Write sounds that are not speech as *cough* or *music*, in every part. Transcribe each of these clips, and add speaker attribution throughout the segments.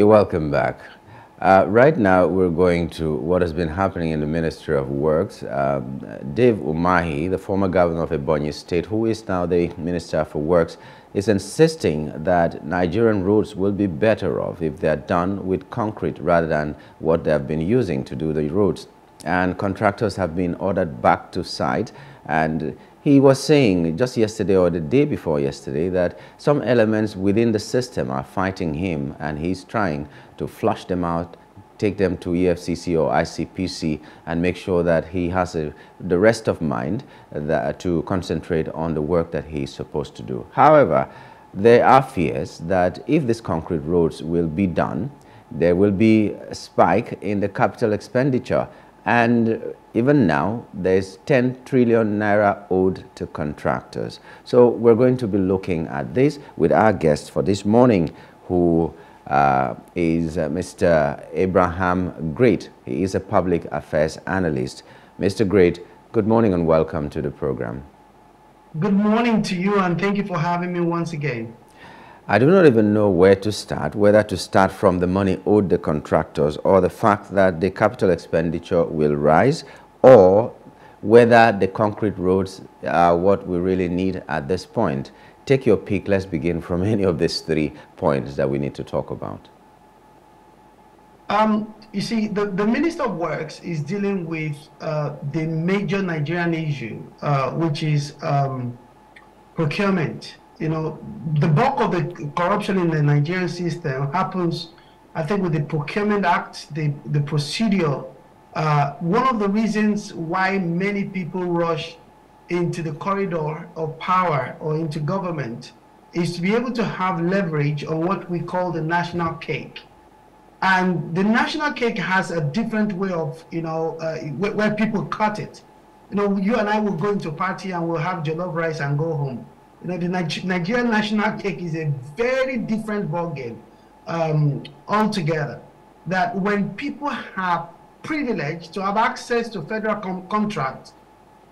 Speaker 1: You're welcome back. Uh, right now, we're going to what has been happening in the Ministry of Works. Um, Dave Umahi, the former governor of Ebonyi State, who is now the Minister for Works, is insisting that Nigerian roads will be better off if they're done with concrete rather than what they have been using to do the roads. And contractors have been ordered back to site and he was saying just yesterday or the day before yesterday that some elements within the system are fighting him and he's trying to flush them out, take them to EFCC or ICPC and make sure that he has a, the rest of mind that, uh, to concentrate on the work that he's supposed to do. However, there are fears that if these concrete roads will be done, there will be a spike in the capital expenditure and even now, there's 10 trillion naira owed to contractors. So we're going to be looking at this with our guest for this morning, who uh, is uh, Mr. Abraham Great. He is a public affairs analyst. Mr. Great, good morning and welcome to the program.
Speaker 2: Good morning to you and thank you for having me once again.
Speaker 1: I do not even know where to start, whether to start from the money owed the contractors or the fact that the capital expenditure will rise or whether the concrete roads are what we really need at this point. Take your pick. Let's begin from *laughs* any of these three points that we need to talk about.
Speaker 2: Um, you see, the, the Minister of Works is dealing with uh, the major Nigerian issue, uh, which is um, procurement you know, the bulk of the corruption in the Nigerian system happens, I think, with the Procurement Act, the, the procedure. Uh, one of the reasons why many people rush into the corridor of power or into government is to be able to have leverage on what we call the national cake. And the national cake has a different way of, you know, uh, where, where people cut it. You know, you and I will go into a party and we'll have jollof rice and go home you know, the Nigerian national cake is a very different ballgame um, altogether. That when people have privilege to have access to federal com contracts,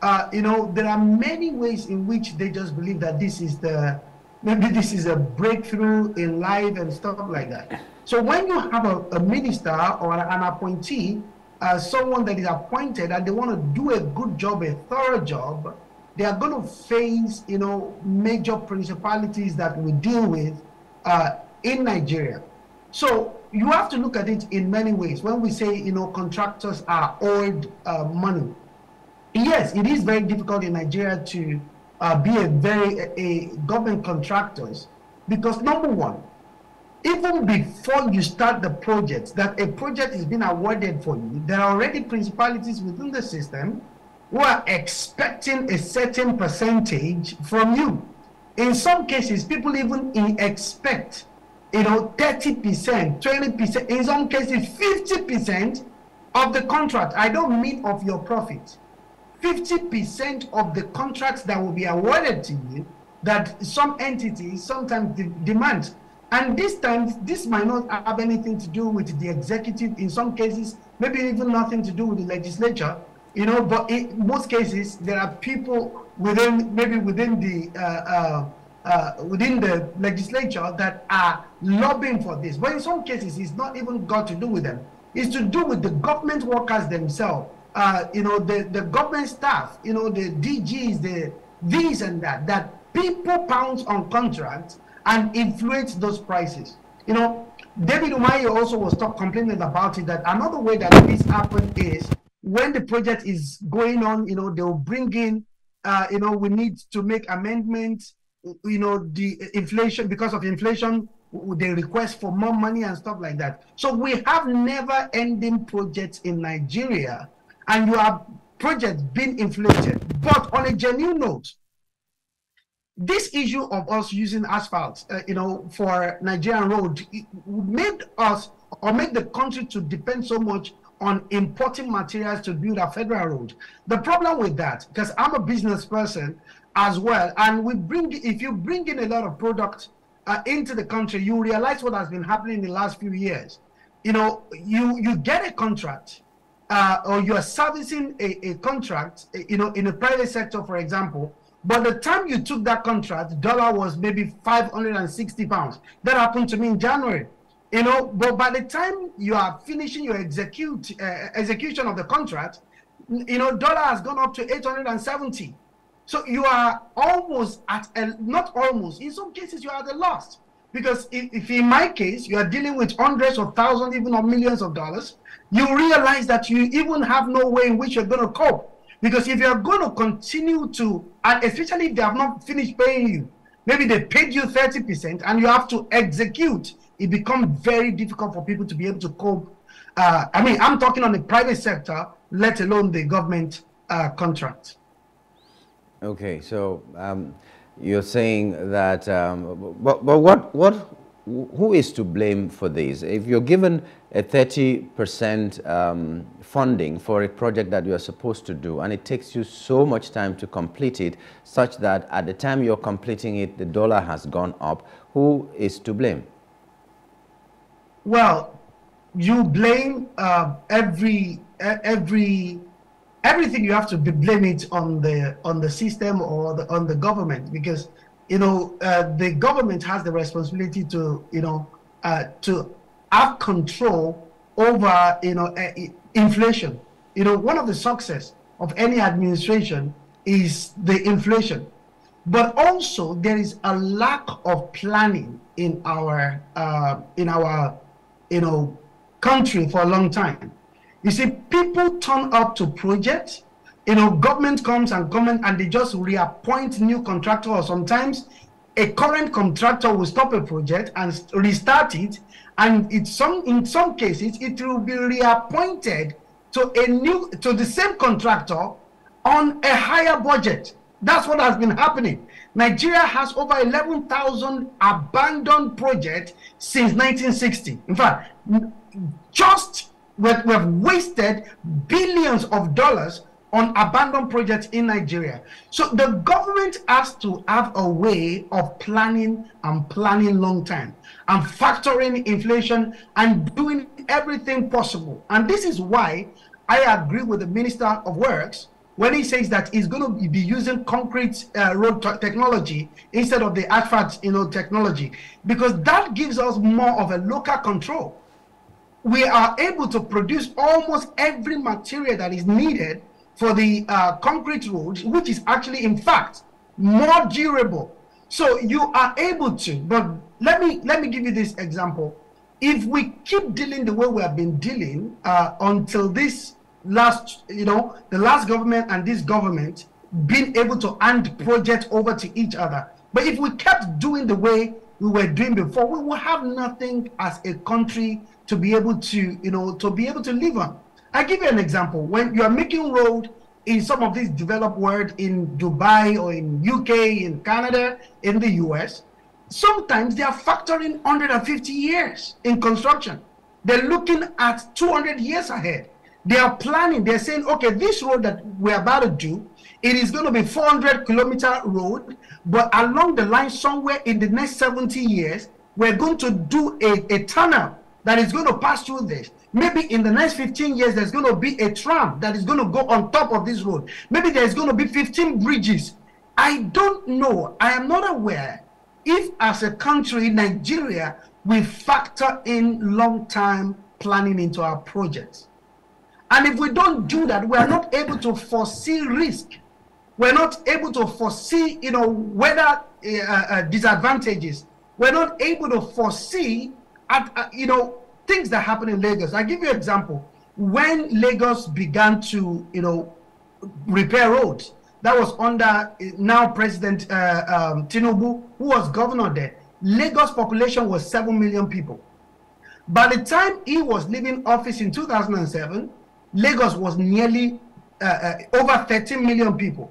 Speaker 2: uh, you know, there are many ways in which they just believe that this is the, maybe this is a breakthrough in life and stuff like that. So when you have a, a minister or an appointee, uh, someone that is appointed and they want to do a good job, a thorough job, they are going to face, you know, major principalities that we deal with uh, in Nigeria. So you have to look at it in many ways. When we say, you know, contractors are owed uh, money, yes, it is very difficult in Nigeria to uh, be a very a, a government contractors because number one, even before you start the project, that a project is being awarded for you, there are already principalities within the system who are expecting a certain percentage from you. In some cases, people even expect, you know, 30%, 20%, in some cases, 50% of the contract. I don't mean of your profit. 50% of the contracts that will be awarded to you that some entities sometimes de demand. And this time, this might not have anything to do with the executive. In some cases, maybe even nothing to do with the legislature you know, but in most cases, there are people within, maybe within the, uh, uh, uh, within the legislature that are lobbying for this. But in some cases, it's not even got to do with them. It's to do with the government workers themselves. Uh, you know, the, the government staff, you know, the DGs, the this and that, that people pounce on contracts and influence those prices. You know, David Umahi also was talk, complaining about it that another way that this happened is when the project is going on, you know, they'll bring in, uh, you know, we need to make amendments, you know, the inflation, because of inflation, they request for more money and stuff like that. So we have never ending projects in Nigeria and you have projects being inflated. But on a genuine note, this issue of us using asphalt, uh, you know, for Nigerian road made us or made the country to depend so much on importing materials to build a federal road. The problem with that, because I'm a business person as well, and we bring if you bring in a lot of product uh, into the country, you realize what has been happening in the last few years. You know, you you get a contract, uh, or you are servicing a, a contract, you know, in the private sector, for example. But the time you took that contract, dollar was maybe 560 pounds. That happened to me in January. You know, but by the time you are finishing your execute uh, execution of the contract, you know, dollar has gone up to 870. So you are almost at a, not almost, in some cases you are at a loss. Because if, if, in my case, you are dealing with hundreds of thousands, even of millions of dollars, you realize that you even have no way in which you're going to cope. Because if you're going to continue to, and especially if they have not finished paying you, maybe they paid you 30% and you have to execute, it becomes very difficult for people to be able to cope. Uh, I mean, I'm talking on the private sector, let alone the government uh, contract.
Speaker 1: Okay, so um, you're saying that, um, but, but what, what, who is to blame for this? If you're given a 30% um, funding for a project that you are supposed to do, and it takes you so much time to complete it, such that at the time you're completing it, the dollar has gone up, who is to blame?
Speaker 2: Well, you blame uh, every every everything you have to blame it on the on the system or the, on the government because you know uh, the government has the responsibility to you know uh, to have control over you know inflation. You know one of the success of any administration is the inflation. But also there is a lack of planning in our uh, in our you know country for a long time you see, people turn up to projects. You know, government comes and comment and they just reappoint new contractor or sometimes a current contractor will stop a project and restart it. And it's some in some cases it will be reappointed to a new to the same contractor on a higher budget. That's what has been happening. Nigeria has over 11,000 abandoned projects since 1960. In fact, just we have wasted billions of dollars on abandoned projects in Nigeria. So the government has to have a way of planning and planning long term and factoring inflation and doing everything possible. And this is why I agree with the Minister of Works when he says that he's going to be using concrete uh, road technology instead of the asphalt you know, technology, because that gives us more of a local control we are able to produce almost every material that is needed for the uh, concrete roads, which is actually, in fact, more durable. So you are able to, but let me let me give you this example. If we keep dealing the way we have been dealing uh, until this last, you know, the last government and this government being able to hand projects over to each other, but if we kept doing the way we were doing before, we will have nothing as a country to be able to, you know, to be able to live on. I give you an example. When you are making road in some of these developed world in Dubai or in UK, in Canada, in the US, sometimes they are factoring 150 years in construction. They're looking at 200 years ahead. They are planning, they're saying, okay, this road that we're about to do, it is going to be 400 kilometer road, but along the line somewhere in the next 70 years, we're going to do a, a tunnel that is going to pass through this. Maybe in the next 15 years, there's going to be a tram that is going to go on top of this road. Maybe there's going to be 15 bridges. I don't know. I am not aware if, as a country, Nigeria, we factor in long term planning into our projects. And if we don't do that, we are not able to foresee risk. We're not able to foresee, you know, weather uh, uh, disadvantages. We're not able to foresee at, uh, you know, things that happen in Lagos. I'll give you an example. When Lagos began to, you know, repair roads, that was under now President um, Tinubu, who was governor there. Lagos population was 7 million people. By the time he was leaving office in 2007, Lagos was nearly uh, uh, over 13 million people.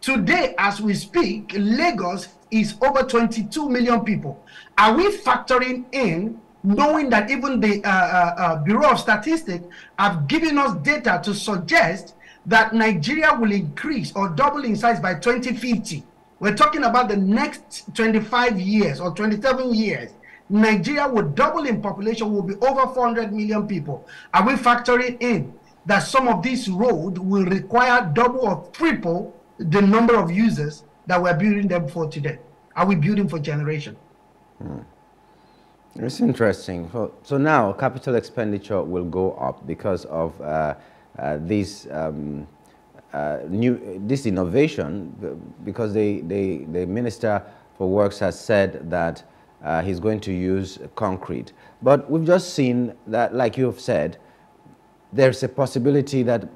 Speaker 2: Today, as we speak, Lagos is over 22 million people. Are we factoring in knowing that even the uh, uh, uh, Bureau of Statistics have given us data to suggest that Nigeria will increase or double in size by 2050. We're talking about the next 25 years or 27 years. Nigeria will double in population, will be over 400 million people. Are we factoring in that some of these roads will require double or triple the number of users that we're building them for today? Are we building for generation?
Speaker 1: Hmm. It's interesting. So, now capital expenditure will go up because of uh, uh, this um, uh, new this innovation, because they, they, the minister for works has said that uh, he's going to use concrete. But we've just seen that, like you have said, there's a possibility that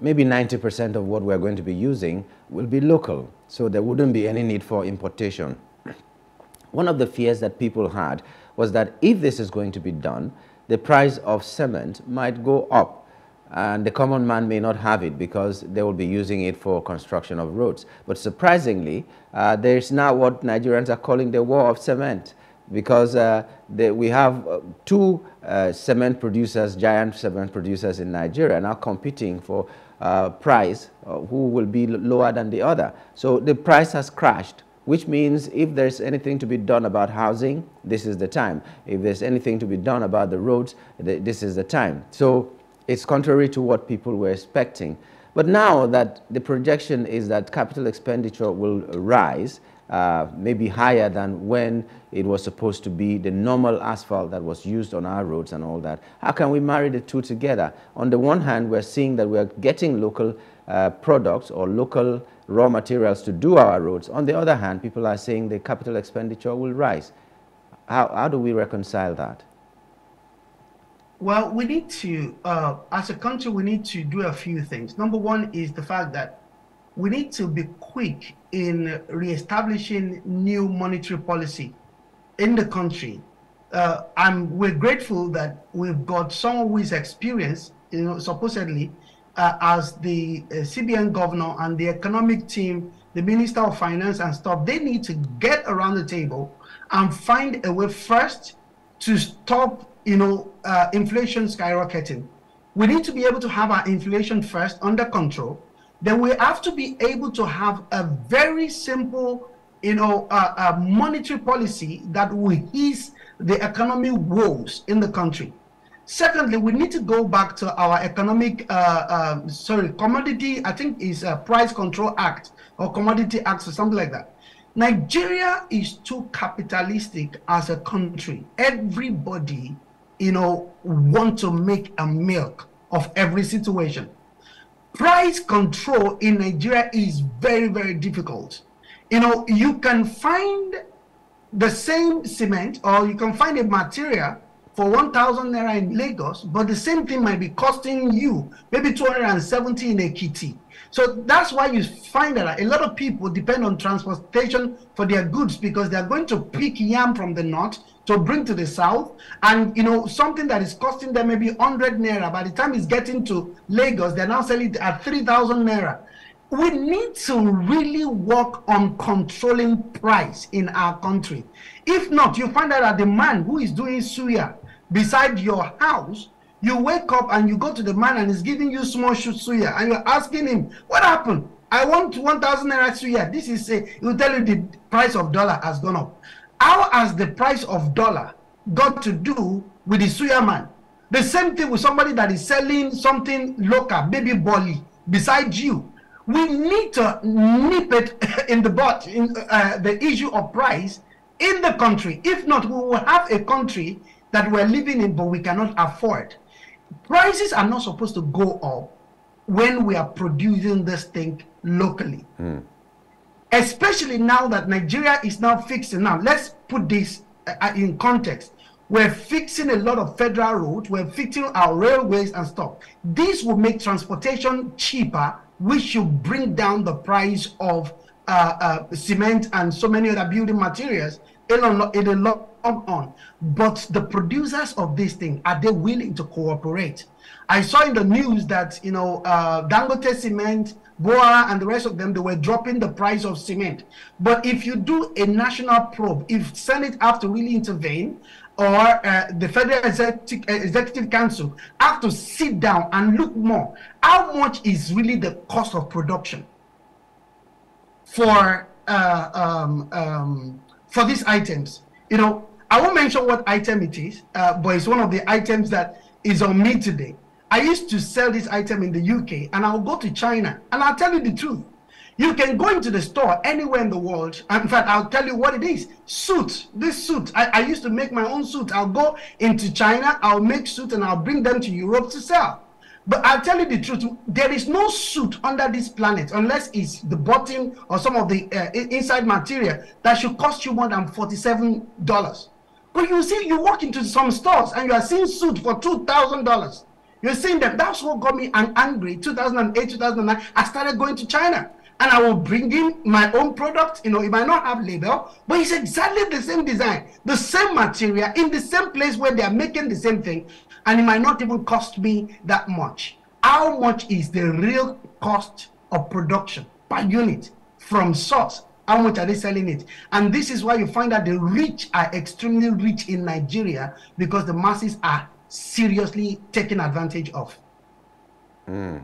Speaker 1: maybe 90% of what we're going to be using will be local, so there wouldn't be any need for importation. *clears throat* One of the fears that people had was that if this is going to be done, the price of cement might go up and the common man may not have it because they will be using it for construction of roads. But surprisingly, uh, there's now what Nigerians are calling the war of cement because uh, they, we have uh, two uh, cement producers, giant cement producers in Nigeria now competing for uh, price uh, who will be lower than the other. So the price has crashed which means if there's anything to be done about housing, this is the time. If there's anything to be done about the roads, this is the time. So it's contrary to what people were expecting. But now that the projection is that capital expenditure will rise, uh, maybe higher than when it was supposed to be the normal asphalt that was used on our roads and all that. How can we marry the two together? On the one hand, we're seeing that we're getting local uh, products or local raw materials to do our roads. On the other hand, people are saying the capital expenditure will rise. How, how do we reconcile that?
Speaker 2: Well, we need to, uh, as a country, we need to do a few things. Number one is the fact that we need to be quick in reestablishing new monetary policy in the country. Uh, I'm, we're grateful that we've got someone who is experienced, you know, supposedly, uh, as the uh, CBN governor and the economic team, the Minister of Finance and stuff, they need to get around the table and find a way first to stop you know, uh, inflation skyrocketing. We need to be able to have our inflation first under control. Then we have to be able to have a very simple, you know, uh, uh, monetary policy that will ease the economic woes in the country. Secondly, we need to go back to our economic, uh, uh, sorry, commodity, I think is a Price Control Act or Commodity Act or something like that. Nigeria is too capitalistic as a country. Everybody you know, want to make a milk of every situation. Price control in Nigeria is very, very difficult. You know, you can find the same cement or you can find a material for 1,000 naira in Lagos, but the same thing might be costing you maybe 270 in Ekiti. So that's why you find that a lot of people depend on transportation for their goods because they're going to pick yam from the north to bring to the south. And you know something that is costing them maybe 100 naira by the time it's getting to lagos they're now selling it at 3000 naira. We need to really work on controlling price in our country. If not you find out that the man who is doing suya beside your house you wake up and you go to the man and he's giving you small suya and you're asking him what happened i want 1000 naira suya this is a he will tell you the price of dollar has gone up how has the price of dollar got to do with the suya man? The same thing with somebody that is selling something local, baby bolly, beside you. We need to nip it *laughs* in the butt, in uh, the issue of price in the country. If not, we will have a country that we're living in, but we cannot afford. Prices are not supposed to go up when we are producing this thing locally. Mm especially now that Nigeria is now fixing. Now, let's put this uh, in context. We're fixing a lot of federal roads, we're fixing our railways and stuff. This will make transportation cheaper, which should bring down the price of uh, uh, cement and so many other building materials in a, in a long on. But the producers of this thing, are they willing to cooperate? I saw in the news that, you know, uh, Dangote Cement BUA and the rest of them, they were dropping the price of cement. But if you do a national probe, if Senate have to really intervene, or uh, the Federal Executive, Executive Council have to sit down and look more, how much is really the cost of production for uh, um, um, for these items? You know, I won't mention what item it is, uh, but it's one of the items that is on me today. I used to sell this item in the UK and I'll go to China and I'll tell you the truth. You can go into the store anywhere in the world. In fact, I'll tell you what it is. Suit. This suit. I, I used to make my own suit. I'll go into China, I'll make suit and I'll bring them to Europe to sell. But I'll tell you the truth, there is no suit under this planet unless it's the bottom or some of the uh, inside material that should cost you more than $47. But you see, you walk into some stores and you are seeing suit for $2,000. You're seeing them. That's what got me angry. 2008, 2009, I started going to China and I will bring in my own product. You know, it might not have label, but it's exactly the same design, the same material, in the same place where they are making the same thing, and it might not even cost me that much. How much is the real cost of production per unit from source? How much are they selling it? And this is why you find that the rich are extremely rich in Nigeria because the masses are seriously taken advantage of.
Speaker 1: Mm.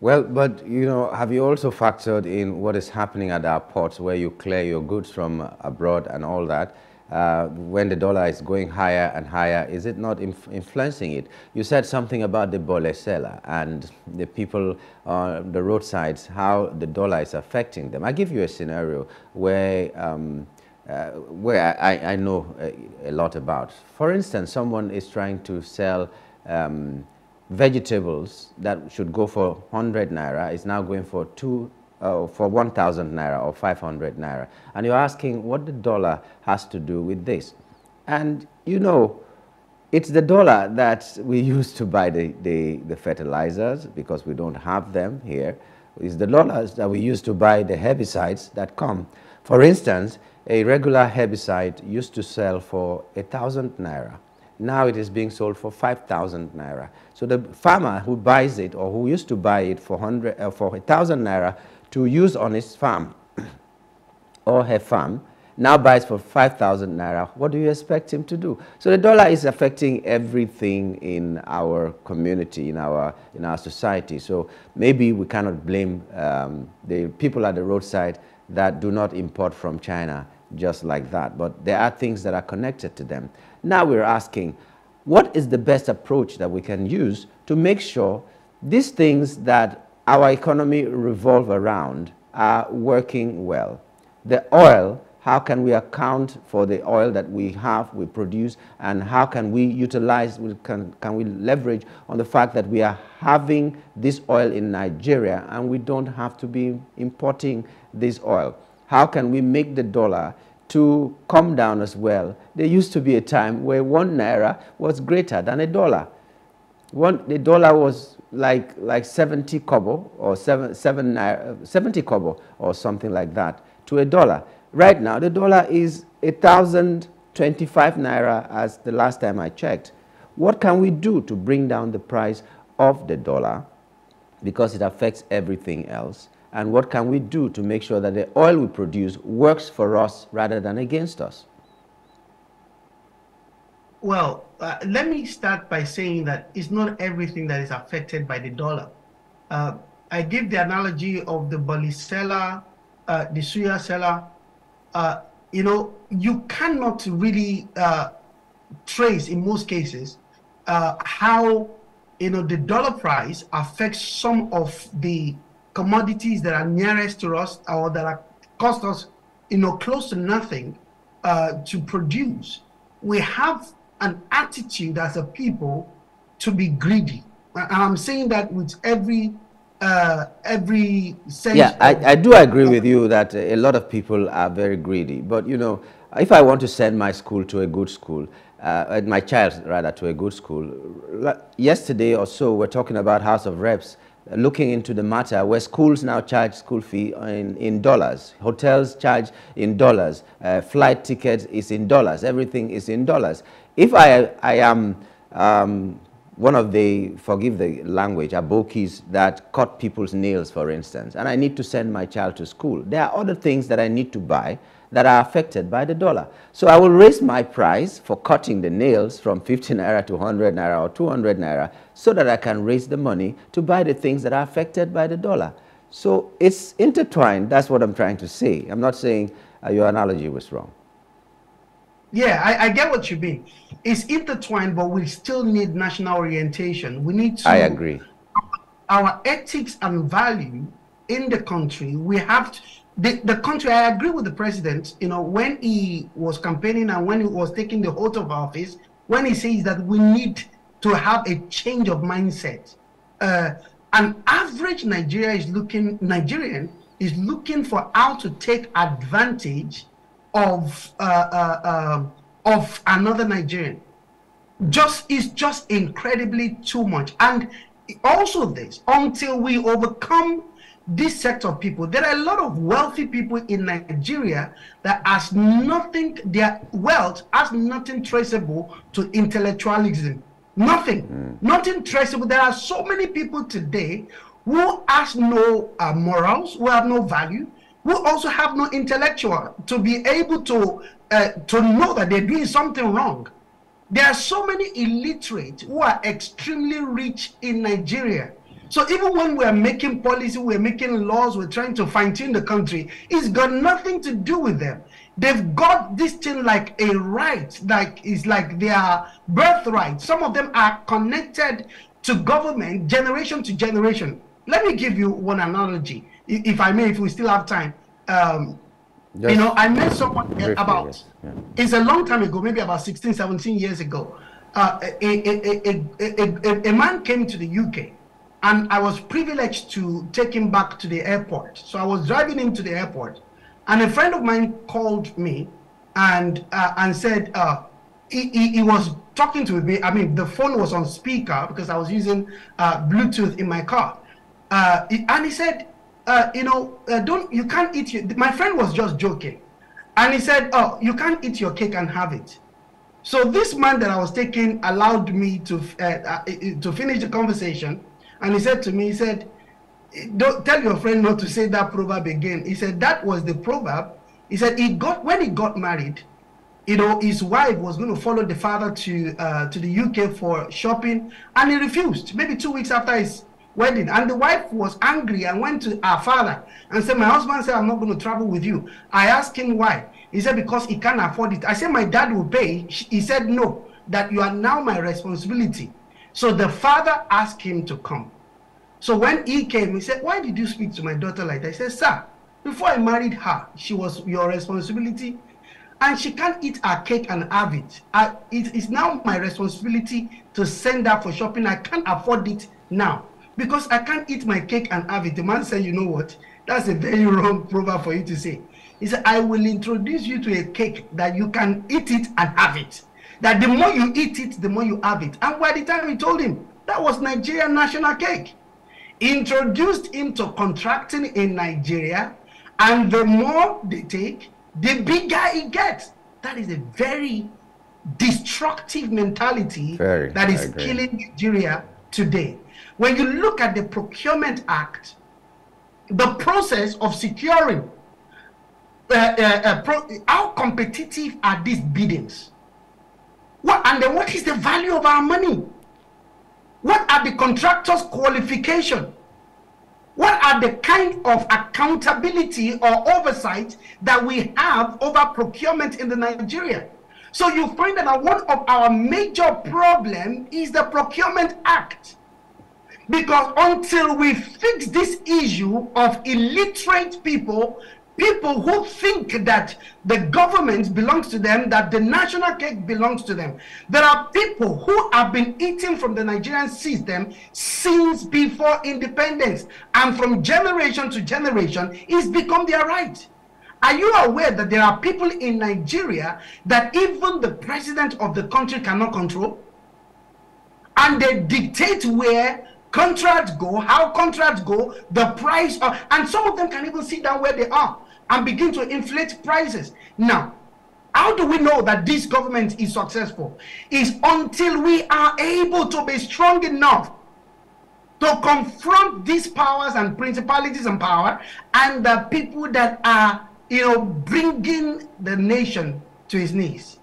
Speaker 1: Well, but you know, have you also factored in what is happening at our ports where you clear your goods from abroad and all that? Uh, when the dollar is going higher and higher, is it not inf influencing it? You said something about the Bolesela and the people on the roadsides, how the dollar is affecting them. I give you a scenario where um, uh, where I, I know a, a, lot about. For instance, someone is trying to sell um, vegetables that should go for 100 naira is now going for two uh, for 1,000 naira or 500 naira. And you're asking what the dollar has to do with this. And you know, it's the dollar that we *laughs* use to buy the, the, the fertilizers because we don't have them here. It's the dollars that we use to buy the herbicides that come. For instance, a regular herbicide used to sell for a thousand naira. Now it is being sold for 5,000 naira. So the farmer who buys it or who used to buy it for, 100, uh, for 1,000 naira to use on his farm *clears throat* or her farm now buys for 5,000 naira, what do you expect him to do? So the dollar is affecting everything in our community, in our, in our society. So maybe we cannot blame um, the people at the roadside that do not import from China just like that. But there are things that are connected to them. Now we're asking, what is the best approach that we can use to make sure these things that our economy revolve around are working well? The oil, how can we account for the oil that we have, we produce, and how can we utilize, can, can we leverage on the fact that we are having this oil in Nigeria and we don't have to be importing this oil? How can we make the dollar to come down as well. There used to be a time where one naira was greater than a dollar. One, the dollar was like, like 70 kobo or seven, seven naira, 70 kobo or something like that to a dollar. Right now, the dollar is 1,025 naira as the last time I checked. What can we do to bring down the price of the dollar? Because it affects everything else and what can we do to make sure that the oil we produce works for us rather than against us?
Speaker 2: Well, uh, let me start by saying that it's not everything that is affected by the dollar. Uh, I give the analogy of the Bolicella, uh, the suya seller. Uh, you know, you cannot really uh, trace in most cases uh, how you know the dollar price affects some of the commodities that are nearest to us or that are cost us, you know, close to nothing uh, to produce. We have an attitude as a people to be greedy. And I'm saying that with every uh, every sense.
Speaker 1: Yeah, I, I do agree with you that a lot of people are very greedy. But you know, if I want to send my school to a good school, uh, my child rather to a good school, yesterday or so we're talking about House of Reps looking into the matter where schools now charge school fee in, in dollars, hotels charge in dollars, uh, flight tickets is in dollars, everything is in dollars. If I, I am um, one of the, forgive the language, abokis that cut people's nails, for instance, and I need to send my child to school, there are other things that I need to buy that are affected by the dollar. So I will raise my price for cutting the nails from 50 naira to 100 naira or 200 naira so that I can raise the money to buy the things that are affected by the dollar. So it's intertwined. That's what I'm trying to say. I'm not saying uh, your analogy was wrong.
Speaker 2: Yeah, I, I, get what you mean. It's intertwined, but we still need national orientation. We need to.
Speaker 1: I agree.
Speaker 2: Our ethics and value in the country, we have to, the, the country, I agree with the president, you know, when he was campaigning and when he was taking the oath of office, when he says that we need to have a change of mindset. Uh, an average Nigeria is looking, Nigerian is looking for how to take advantage of uh, uh, uh of another Nigerian. Just is just incredibly too much. And also this, until we overcome this set of people, there are a lot of wealthy people in Nigeria that has nothing, their wealth has nothing traceable to intellectualism. Nothing, mm. nothing traceable. There are so many people today who has no uh, morals, who have no value, who also have no intellectual to be able to uh, to know that they're doing something wrong. There are so many illiterate who are extremely rich in Nigeria. So even when we're making policy, we're making laws, we're trying to fine tune the country, it's got nothing to do with them. They've got this thing like a right, like it's like their birthright. Some of them are connected to government generation to generation. Let me give you one analogy, if I may, if we still have time. Um, you know, I met someone briefly, about, yes. yeah. it's a long time ago, maybe about 16, 17 years ago. Uh, a, a, a, a, man came to the UK and I was privileged to take him back to the airport. So I was driving him to the airport and a friend of mine called me and uh, and said uh, he, he, he, was talking to me. I mean, the phone was on speaker because I was using uh, Bluetooth in my car. Uh, and he said, uh, you know, uh, don't you can't eat your. My friend was just joking, and he said, "Oh, you can't eat your cake and have it." So this man that I was taking allowed me to to finish the conversation, and he said to me, he said, "Don't tell your friend not to say that proverb again." He said that was the proverb. He said he got when he got married, you know, his wife was going to follow the father to uh, to the UK for shopping, and he refused. Maybe two weeks after his wedding. And the wife was angry and went to her father and said, My husband said, I'm not going to travel with you. I asked him why. He said, Because he can't afford it. I said, My dad will pay. He said, No, that you are now my responsibility. So the father asked him to come. So when he came, he said, Why did you speak to my daughter like that? I said, Sir, before I married her, she was your responsibility. And she can't eat her cake and have it. I, it is now my responsibility to send her for shopping. I can't afford it now because I can't eat my cake and have it. The man said, you know what? That's a very *laughs* wrong proverb for you to say. He said, I will introduce you to a cake that you can eat it and have it. That the more you eat it, the more you have it. And by the time he told him, that was Nigerian national cake. Introduced him to contracting in Nigeria, and the more they take, the bigger he gets. That is a very destructive mentality very, that is killing Nigeria today. When you look at the Procurement Act, the process of securing uh, uh, uh, pro how competitive are these biddings? What and then what is the value of our money? What are the contractors' qualification? What are the kind of accountability or oversight that we have over procurement in the Nigeria? So you find that one of our major problem is the Procurement Act. Because until we fix this issue of illiterate people, people who think that the government belongs to them, that the national cake belongs to them, there are people who have been eating from the Nigerian system since before independence. And from generation to generation, it's become their right. Are you aware that there are people in Nigeria that even the president of the country cannot control? And they dictate where contracts go, how contracts go, the price, of, and some of them can even sit down where they are and begin to inflate prices. Now, how do we know that this government is successful? Is until we are able to be strong enough to confront these powers and principalities and power and the people that are, you know, bringing the nation to its knees.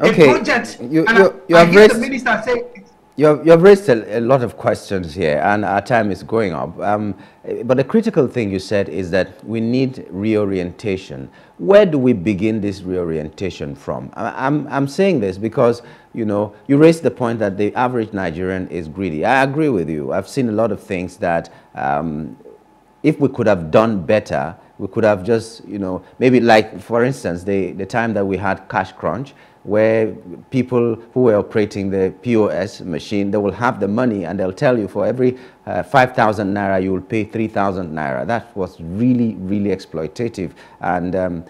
Speaker 1: Okay. A project, you, you, you I, have I the minister say you have, you have raised a, a, lot of questions here, and our time is going up. Um, but the critical thing you said is that we need reorientation. Where do we begin this reorientation from? I, I'm, I'm saying this because, you know, you raised the point that the average Nigerian is greedy. I agree with you. I've seen a lot of things that um, if we could have done better, we could have just, you know, maybe like, for instance, the, the time that we had cash crunch, where people who were operating the POS machine, they will have the money and they'll tell you for every uh, 5,000 naira, you will pay 3,000 naira. That was really, really exploitative. And um,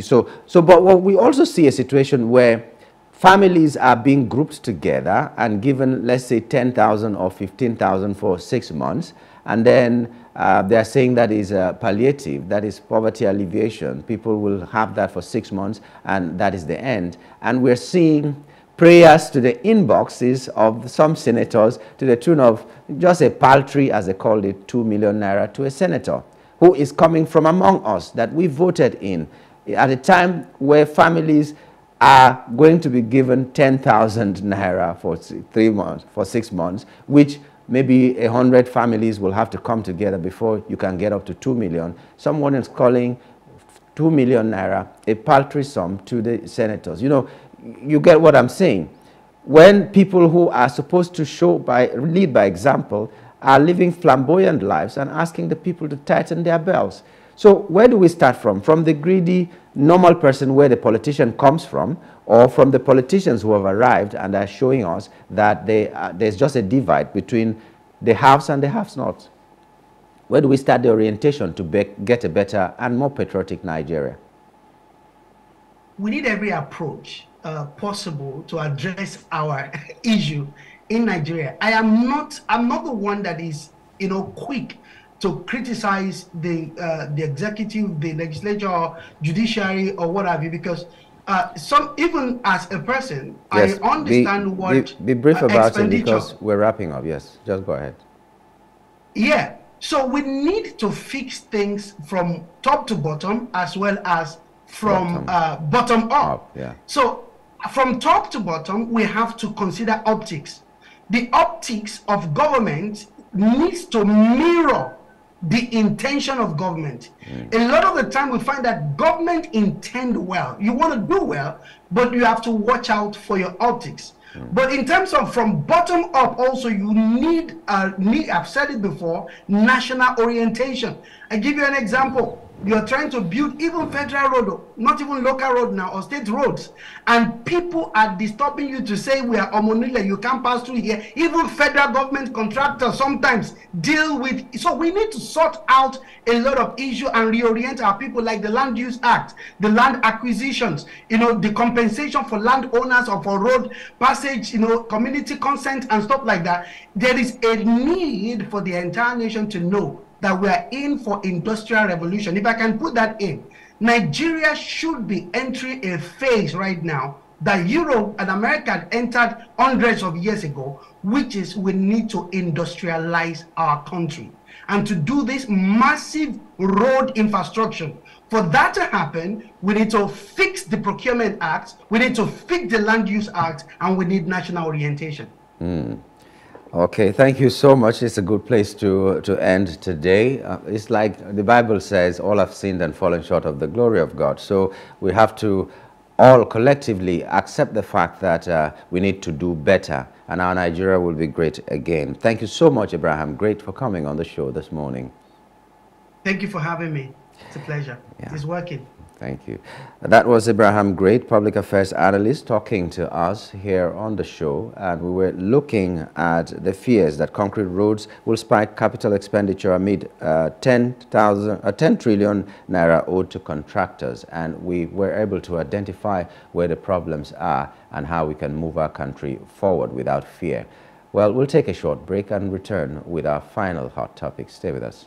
Speaker 1: so, so, but what we also see a situation where families are being grouped together and given, let's say, 10,000 or 15,000 for six months. And then uh, they are saying that is uh, palliative, that is poverty alleviation. People will have that for six months and that is the end. And we're seeing prayers to the inboxes of some senators to the tune of just a paltry, as they called it, 2 million naira to a senator who is coming from among us that we voted in at a time where families are going to be given 10,000 naira for three months, for six months, which maybe a hundred families will have to come together before you can get up to two million. Someone is calling two million naira a paltry sum to the senators. You know, you get what I'm saying. When people who are supposed to show by, lead by example are living flamboyant lives and asking the people to tighten their belts. So where do we start from? From the greedy, normal person where the politician comes from, or from the politicians who have arrived and are showing us that they, uh, there's just a divide between the haves and the have-nots. Where do we start the orientation to get a better and more patriotic Nigeria?
Speaker 2: We need every approach uh, possible to address our *laughs* issue in Nigeria. I am not, I'm not the one that is, you know, quick to criticize the uh, the executive, the legislature, judiciary, or what have you, because uh, some even as a person, yes, I understand
Speaker 1: be,
Speaker 2: what
Speaker 1: be, be brief uh, about it because we're wrapping up. Yes, just go ahead.
Speaker 2: Yeah, so we need to fix things from top to bottom as well as from bottom, uh, bottom up. up.
Speaker 1: Yeah.
Speaker 2: So from top to bottom, we have to consider optics. The optics of government needs to mirror the intention of government. Mm. A lot of the time we find that government intend well. You want to do well, but you have to watch out for your optics. Mm. But in terms of from bottom up, also you need, uh, need, I've said it before, national orientation. I give you an example you're trying to build even federal road, not even local road now or state roads, and people are disturbing you to say we are Omonile, you can't pass through here. Even federal government contractors sometimes deal with. So we need to sort out a lot of issue and reorient our people, like the Land Use Act, the land acquisitions, you know, the compensation for landowners or for road passage, you know, community consent and stuff like that. There is a need for the entire nation to know that we are in for industrial revolution. If I can put that in, Nigeria should be entering a phase right now that Europe and America entered hundreds of years ago, which is we need to industrialize our country. And to do this massive road infrastructure, for that to happen, we need to fix the Procurement Act, we need to fix the Land Use Act, and we need national orientation.
Speaker 1: Mm. Okay, thank you so much. It's a good place to, to end today. Uh, it's like the Bible says, all have sinned and fallen short of the glory of God. So we have to all collectively accept the fact that uh, we need to do better and our Nigeria will be great again. Thank you so much, Abraham. Great for coming on the show this morning.
Speaker 2: Thank you for having me. It's a pleasure. Yeah. It's working.
Speaker 1: Thank you. That was Abraham Great, public affairs analyst, talking to us here on the show. And we were looking at the fears that concrete roads will spike capital expenditure amid uh, 10, uh, 10 trillion naira owed to contractors. And we were able to identify where the problems are and how we can move our country forward without fear. Well, we'll take a short break and return with our final hot topic. Stay with us.